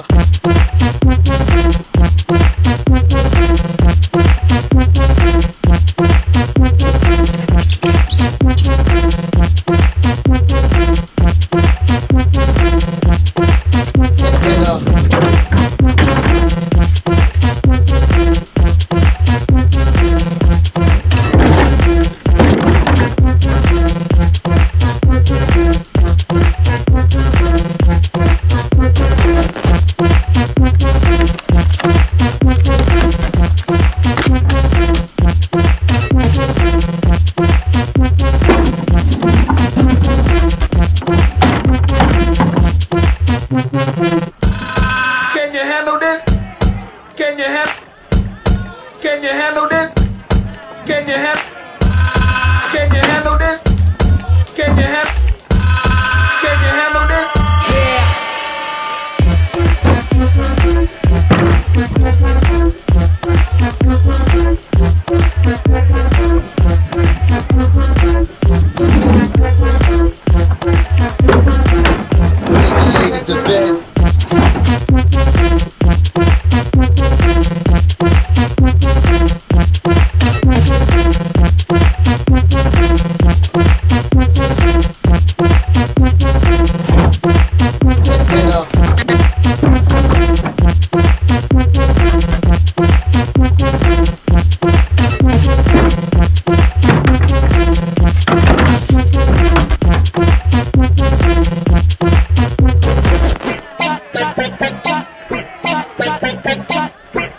Can handle this? Can you handle? Can you handle this? Can you handle? This? Yeah. Ladies. Picture, picture, picture, picture.